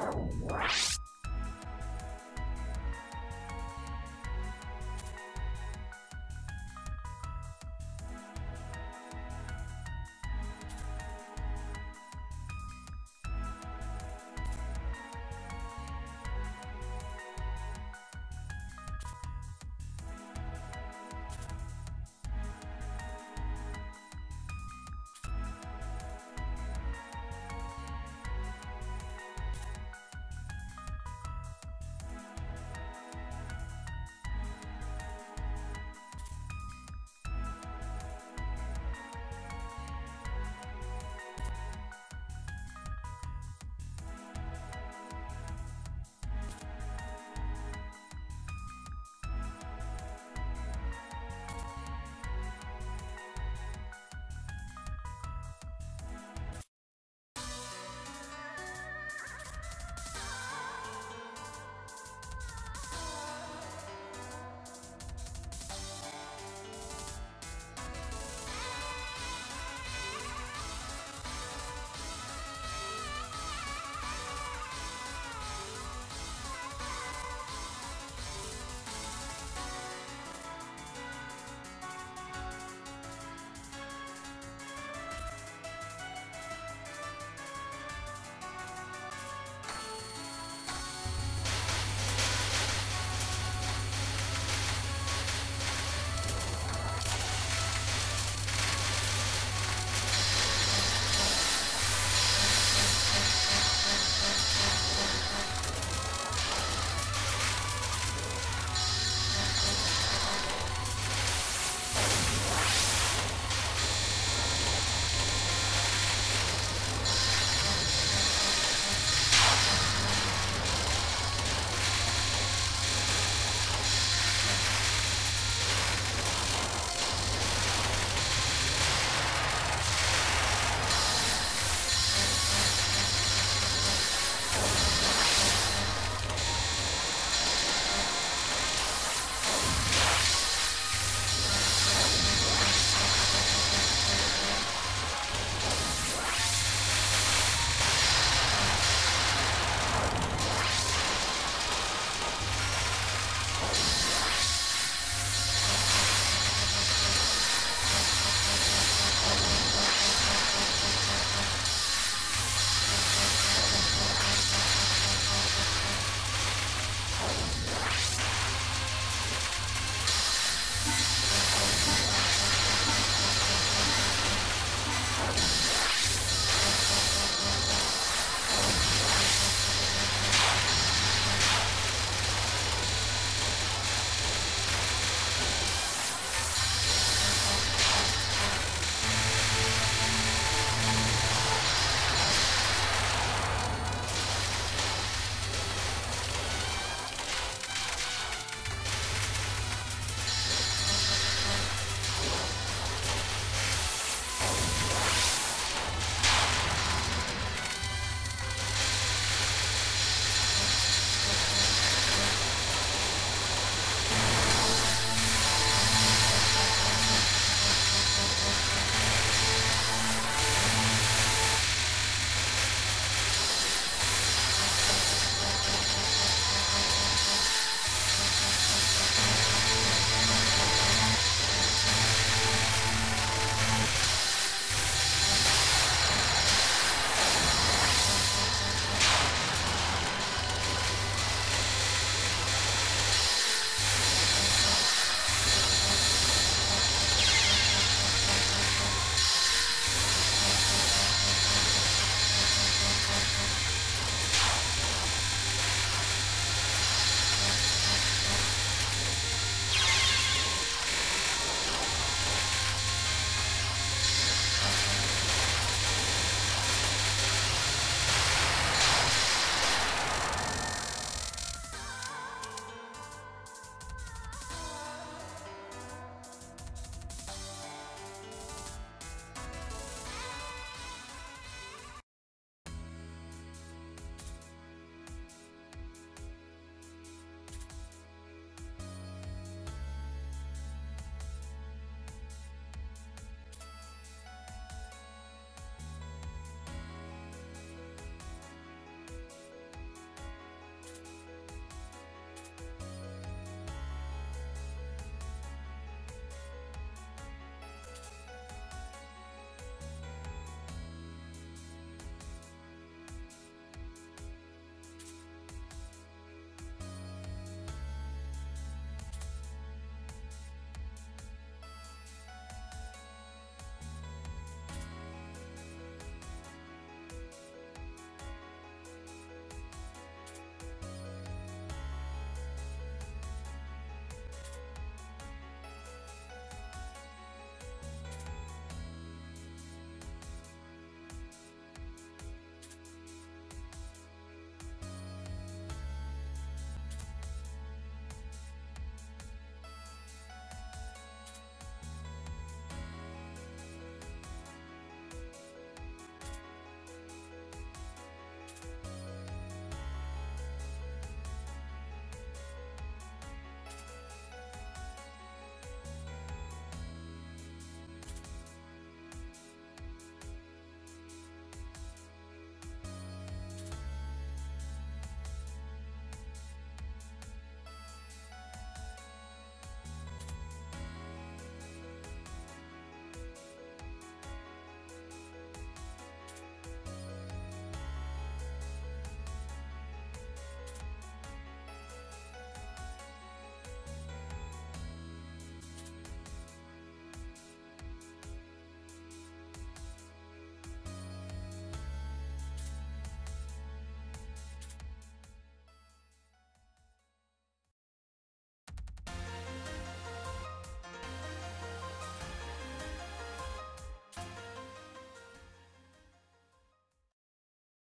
Oh, wow.